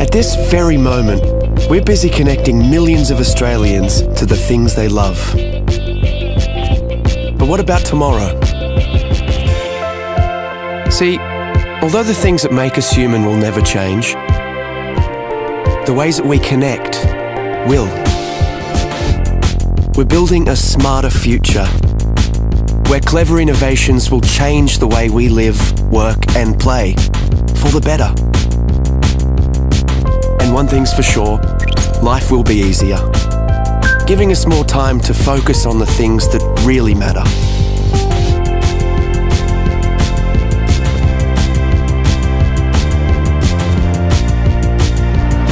At this very moment, we're busy connecting millions of Australians to the things they love. But what about tomorrow? See, although the things that make us human will never change, the ways that we connect will. We're building a smarter future where clever innovations will change the way we live, work, and play for the better. And one thing's for sure life will be easier, giving us more time to focus on the things that really matter.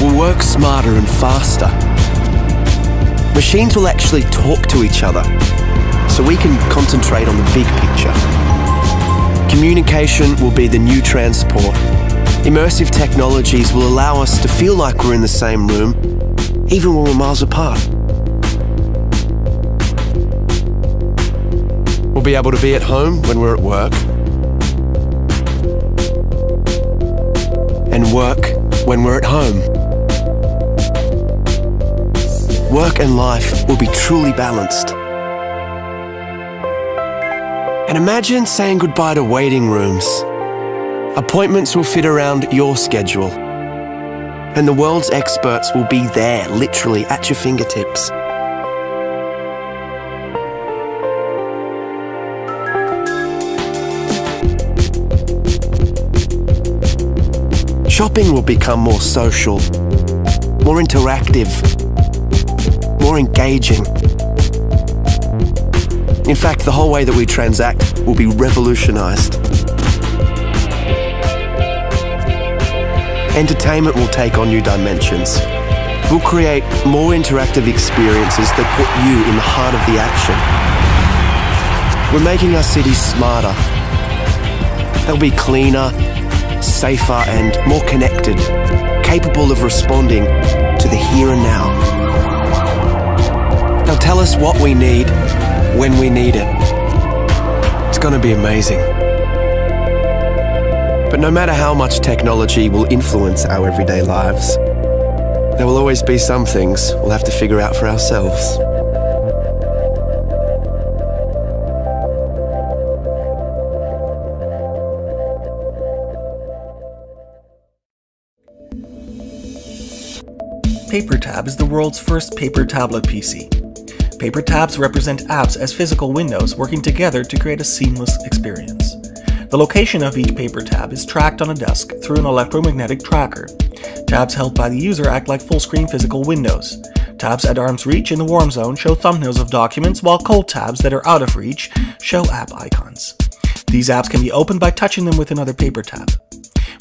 We'll work smarter and faster. Machines will actually talk to each other, so we can concentrate on the big picture. Communication will be the new transport. Immersive technologies will allow us to feel like we're in the same room, even when we're miles apart. We'll be able to be at home when we're at work, and work when we're at home. Work and life will be truly balanced. And imagine saying goodbye to waiting rooms. Appointments will fit around your schedule. And the world's experts will be there, literally at your fingertips. Shopping will become more social, more interactive, more engaging. In fact, the whole way that we transact will be revolutionized. Entertainment will take on new dimensions. We'll create more interactive experiences that put you in the heart of the action. We're making our cities smarter. They'll be cleaner, safer, and more connected, capable of responding to the here and now. They'll tell us what we need when we need it. It's going to be amazing. But no matter how much technology will influence our everyday lives, there will always be some things we'll have to figure out for ourselves. PaperTab is the world's first paper tablet PC. Paper tabs represent apps as physical windows working together to create a seamless experience. The location of each paper tab is tracked on a desk through an electromagnetic tracker. Tabs held by the user act like full-screen physical windows. Tabs at arm's reach in the warm zone show thumbnails of documents, while cold tabs that are out of reach show app icons. These apps can be opened by touching them with another paper tab.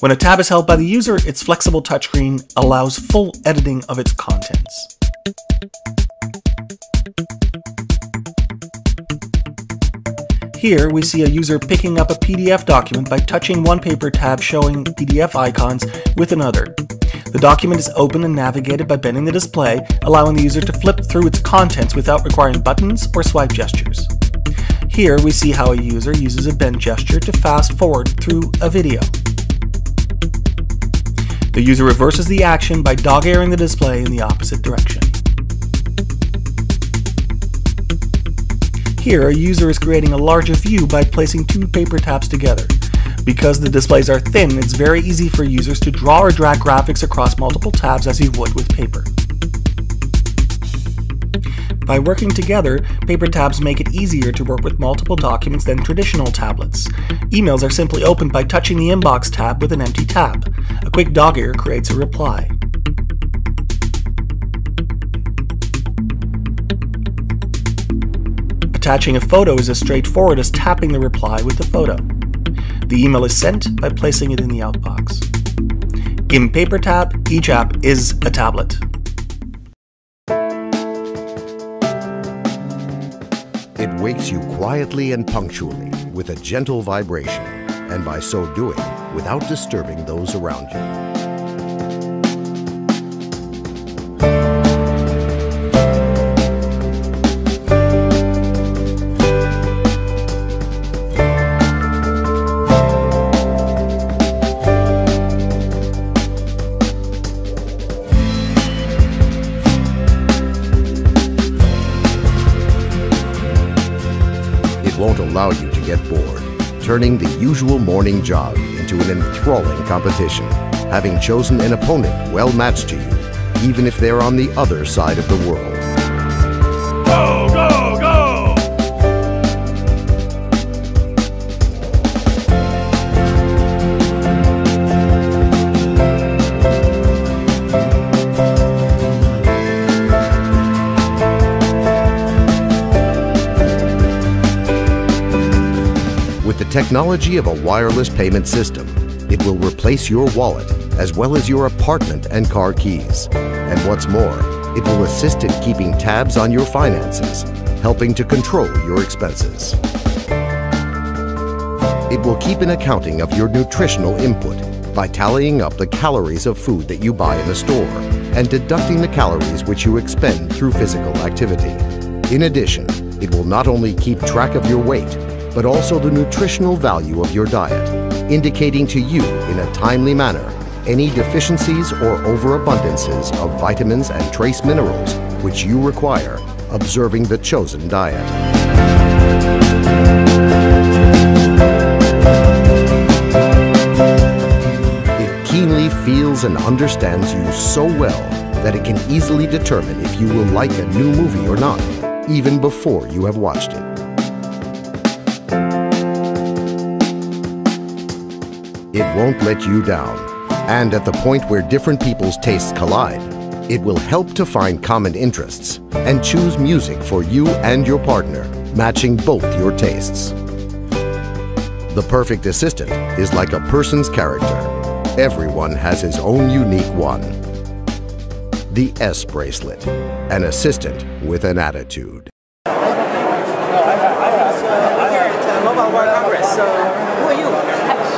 When a tab is held by the user, its flexible touchscreen allows full editing of its contents. Here, we see a user picking up a PDF document by touching one paper tab showing PDF icons with another. The document is opened and navigated by bending the display, allowing the user to flip through its contents without requiring buttons or swipe gestures. Here, we see how a user uses a bend gesture to fast forward through a video. The user reverses the action by dog-earing the display in the opposite direction. Here, a user is creating a larger view by placing two paper tabs together. Because the displays are thin, it's very easy for users to draw or drag graphics across multiple tabs as you would with paper. By working together, paper tabs make it easier to work with multiple documents than traditional tablets. Emails are simply opened by touching the inbox tab with an empty tab. A quick dog ear creates a reply. Attaching a photo is as straightforward as tapping the reply with the photo. The email is sent by placing it in the outbox. In PaperTab, each app is a tablet. It wakes you quietly and punctually with a gentle vibration, and by so doing, without disturbing those around you. Allow you to get bored, turning the usual morning jog into an enthralling competition, having chosen an opponent well matched to you, even if they're on the other side of the world. Technology of a wireless payment system, it will replace your wallet as well as your apartment and car keys. And what's more, it will assist in keeping tabs on your finances, helping to control your expenses. It will keep an accounting of your nutritional input by tallying up the calories of food that you buy in the store and deducting the calories which you expend through physical activity. In addition, it will not only keep track of your weight, but also the nutritional value of your diet, indicating to you in a timely manner any deficiencies or overabundances of vitamins and trace minerals which you require, observing the chosen diet. It keenly feels and understands you so well that it can easily determine if you will like a new movie or not, even before you have watched it. It won't let you down. And at the point where different people's tastes collide, it will help to find common interests and choose music for you and your partner, matching both your tastes. The perfect assistant is like a person's character. Everyone has his own unique one. The S bracelet, an assistant with an attitude. Mobile World Congress. So, who are you?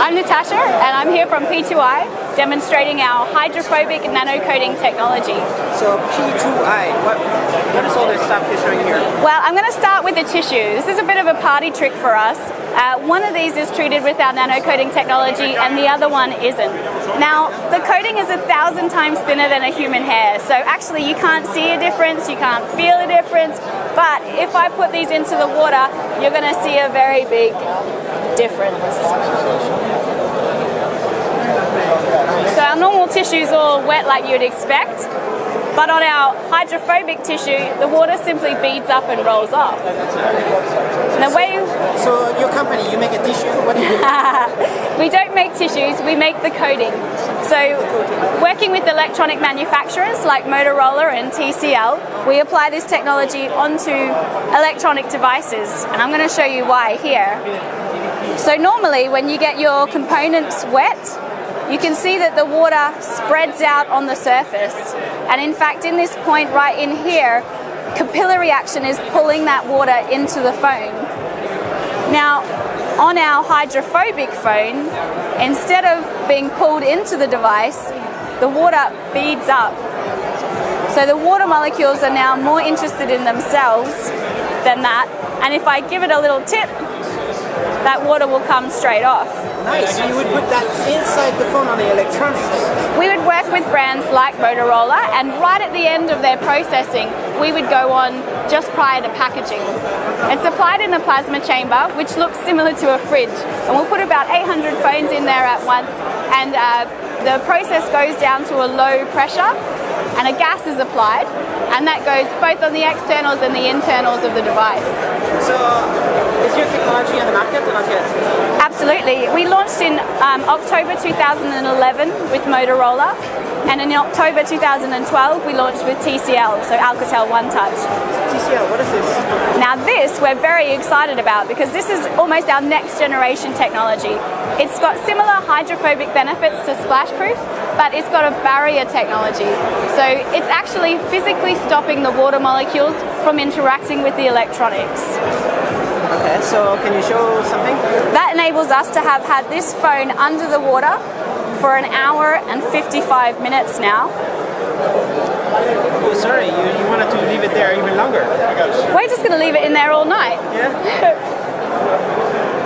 I'm Natasha, and I'm here from P2I demonstrating our hydrophobic nanocoating technology. So, P2I. What, what is all this stuff you're showing here? Well, I'm going to start with the tissue. This is a bit of a party trick for us. Uh, one of these is treated with our nanocoating technology, and the other one isn't. Now, the coating is a thousand times thinner than a human hair, so actually you can't see a difference, you can't feel a difference, but if I put these into the water, you're going to see a very big difference. So our normal tissue is all wet like you'd expect, but on our hydrophobic tissue, the water simply beads up and rolls off. And the way So, your company, you make a tissue? What do you do? we don't make tissues, we make the coating. So, working with electronic manufacturers like Motorola and TCL, we apply this technology onto electronic devices, and I'm going to show you why here. So, normally, when you get your components wet, you can see that the water spreads out on the surface. And in fact, in this point right in here, capillary action is pulling that water into the phone. Now, on our hydrophobic phone, instead of being pulled into the device, the water beads up. So the water molecules are now more interested in themselves than that. And if I give it a little tip, that water will come straight off. Nice. So, you would put that inside the phone on the electronics. We would work with brands like Motorola, and right at the end of their processing, we would go on just prior to packaging. It's applied in a plasma chamber, which looks similar to a fridge, and we'll put about 800 phones in there at once, and uh, the process goes down to a low pressure, and a gas is applied, and that goes both on the externals and the internals of the device. So, is your technology on the market or not yet? Absolutely. We launched in um, October 2011 with Motorola, and in October 2012 we launched with TCL, so Alcatel One Touch. TCL, what is this? Now, this we're very excited about because this is almost our next generation technology. It's got similar hydrophobic benefits to splashproof, but it's got a barrier technology. So it's actually physically stopping the water molecules from interacting with the electronics. Okay, so can you show something? That enables us to have had this phone under the water for an hour and 55 minutes now. Oh, sorry, you, you wanted to leave it there even longer. Oh We're just going to leave it in there all night. Yeah?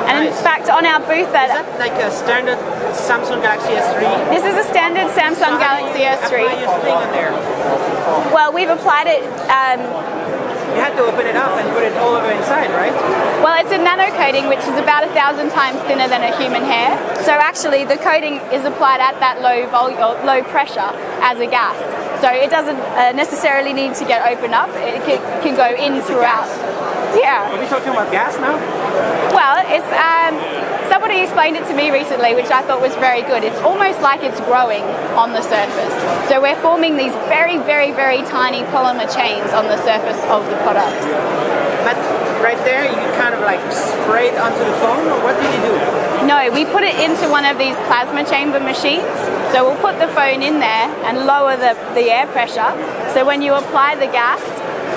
And in fact, on our booth Is at that like a standard Samsung Galaxy S3? this is a standard Samsung So Galaxy you apply S3. your thing on there? Well, we've applied it. Um, you had to open it up and put it all over inside, right? Well, it's a nano coating, which is about a thousand times thinner than a human hair. So actually, the coating is applied at that low volume, low pressure as a gas. So it doesn't uh, necessarily need to get opened up. It can, can go in throughout. Yeah. Are we talking about gas now? Well, it's um, somebody explained it to me recently, which I thought was very good. It's almost like it's growing on the surface. So we're forming these very, very, very tiny polymer chains on the surface of the product. But right there, you kind of like spray it onto the phone, or what do you do? No, we put it into one of these plasma chamber machines. So we'll put the phone in there and lower the, the air pressure. So when you apply the gas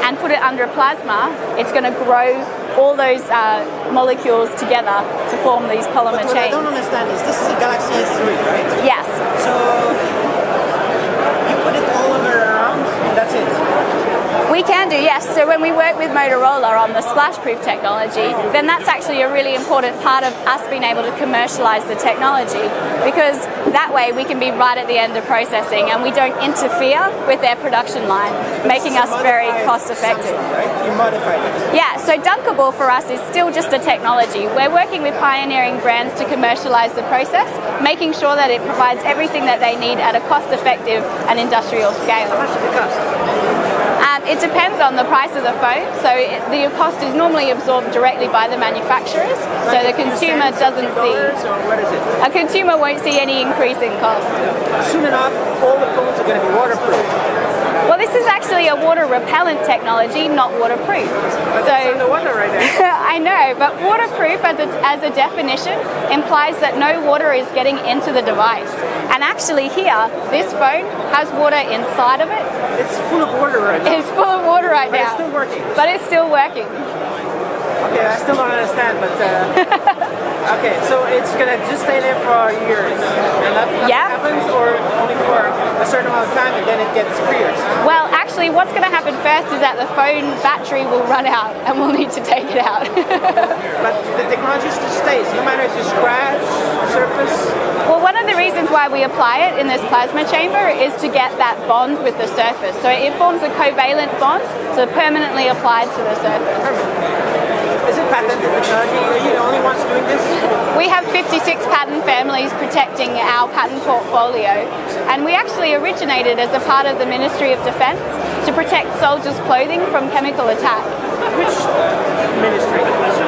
and put it under a plasma, it's going to grow all those uh, molecules together to form these polymer But what I don't understand is this is a Galaxy S3, right? Yes. So you put it all over around, and that's it. We can do, yes. So when we work with Motorola on the splash-proof technology, then that's actually a really important part of us being able to commercialize the technology because that way we can be right at the end of processing and we don't interfere with their production line, making us very cost effective. You modified it. Yeah, so Dunkable for us is still just a technology. We're working with pioneering brands to commercialize the process, making sure that it provides everything that they need at a cost effective and industrial scale. How much does it cost? Um, it depends on the price of the phone. So it, the cost is normally absorbed directly by the manufacturers, so the consumer doesn't see. Or what is it? A consumer won't see any increase in cost. Soon enough, all the phones are going to be waterproof. Well, this is actually a water repellent technology, not waterproof. But So it's underwater right now. I know, but waterproof as a, as a definition implies that no water is getting into the device. And actually, here, this phone has water inside of it. It's full of water right now. It's full of water right But it's still working. But it's still working. Okay, I still don't understand, but uh, okay, so it's gonna just stay there for years, and Yeah. happens, or only for a certain amount of time, and then it gets pierced. Well, actually, what's going to happen first is that the phone battery will run out and we'll need to take it out. But the technology still stays, no matter if you scratch surface. well, one of the reasons why we apply it in this plasma chamber is to get that bond with the surface. So it forms a covalent bond, so permanently applied to the surface. Is it patented technology? Are you the only ones doing this? We have 56 patent families protecting our patent portfolio, and we actually originated as a part of the Ministry of Defence to protect soldiers' clothing from chemical attack. Which ministry?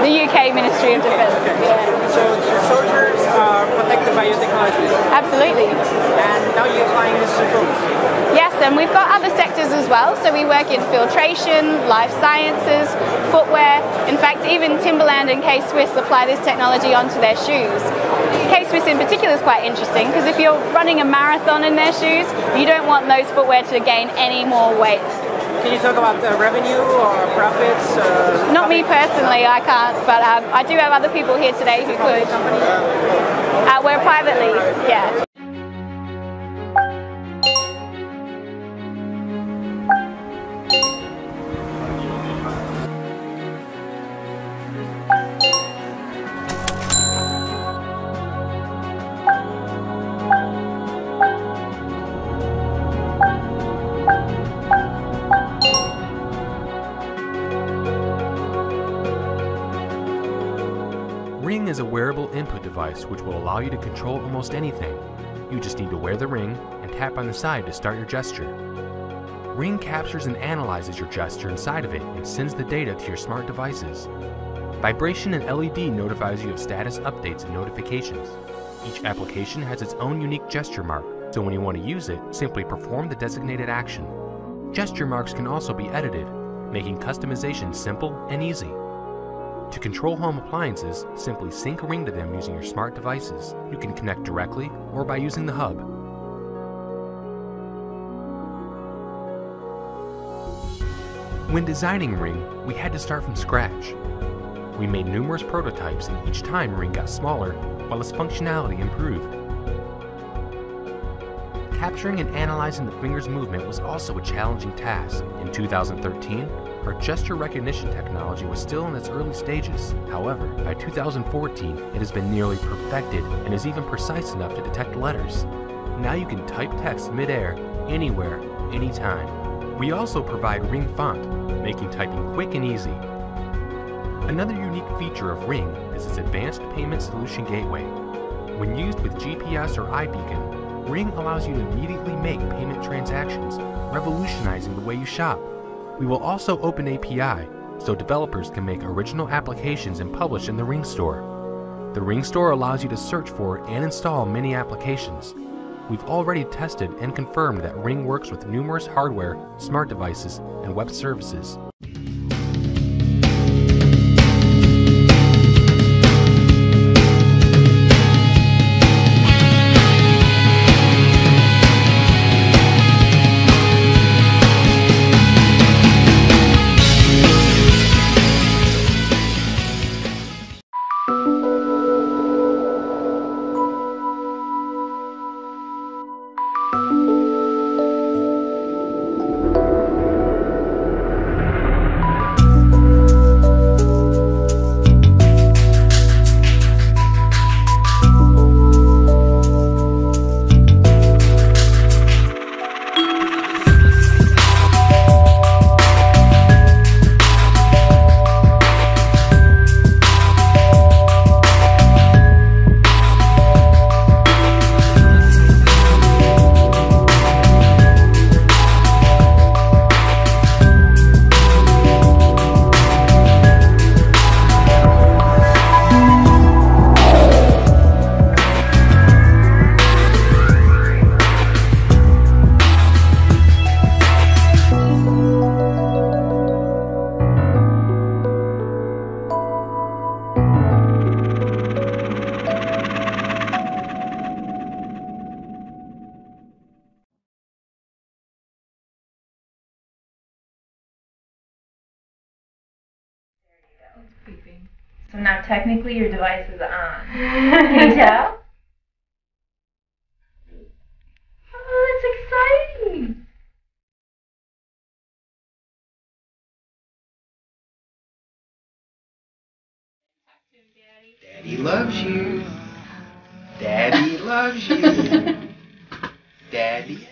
The UK Ministry of Defence. Yeah. So soldiers are protected by your technology, Absolutely. and now you're applying this to phones. Yes, and we've got other sectors as well. So we work in filtration, life sciences, footwear. In fact, even Timberland and K Swiss apply this technology onto their shoes. K Swiss in particular is quite interesting because if you're running a marathon in their shoes, you don't want those footwear to gain any more weight. Can you talk about the revenue or profits? Uh, Not me personally, I can't, but um, I do have other people here today who could. Uh, we're privately, yeah. Device which will allow you to control almost anything. You just need to wear the ring and tap on the side to start your gesture. Ring captures and analyzes your gesture inside of it and sends the data to your smart devices. Vibration and LED notifies you of status updates and notifications. Each application has its own unique gesture mark, so when you want to use it, simply perform the designated action. Gesture marks can also be edited, making customization simple and easy. To control home appliances, simply sync a ring to them using your smart devices. You can connect directly or by using the hub. When designing Ring, we had to start from scratch. We made numerous prototypes and each time Ring got smaller while its functionality improved. Capturing and analyzing the finger's movement was also a challenging task. In 2013, our gesture recognition technology was still in its early stages. However, by 2014, it has been nearly perfected and is even precise enough to detect letters. Now you can type text midair, anywhere, anytime. We also provide Ring Font, making typing quick and easy. Another unique feature of Ring is its advanced payment solution gateway. When used with GPS or iBeacon, Ring allows you to immediately make payment transactions, revolutionizing the way you shop. We will also open API so developers can make original applications and publish in the Ring Store. The Ring Store allows you to search for and install many applications. We've already tested and confirmed that Ring works with numerous hardware, smart devices, and web services. Technically your device is on. Can you tell? Oh, that's exciting! Daddy loves you. Daddy loves you. Daddy.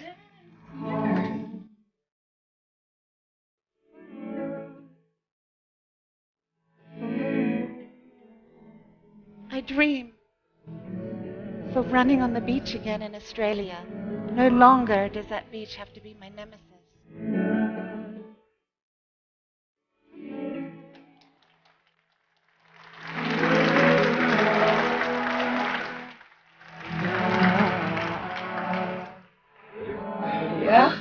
Dream for running on the beach again in Australia. No longer does that beach have to be my nemesis. Yeah?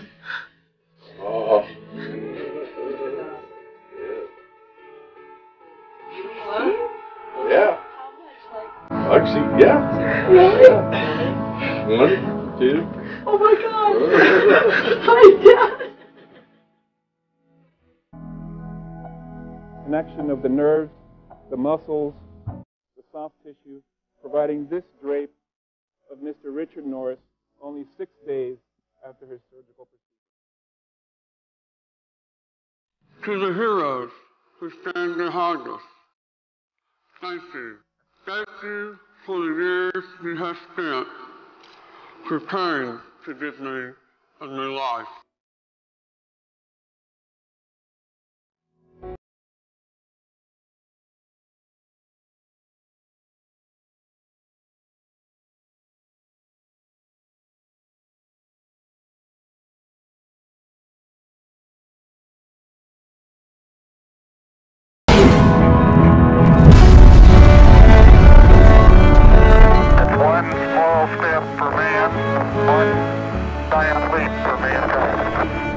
Actually, yeah. Really? Yeah. One, two. Oh my god! Hi, Dad! connection of the nerves, the muscles, the soft tissue, providing this drape of Mr. Richard Norris only six days after his surgical procedure. To the heroes who stand behind us, thank you. Thank you for the years you have spent preparing to give me a new life. fly away for me.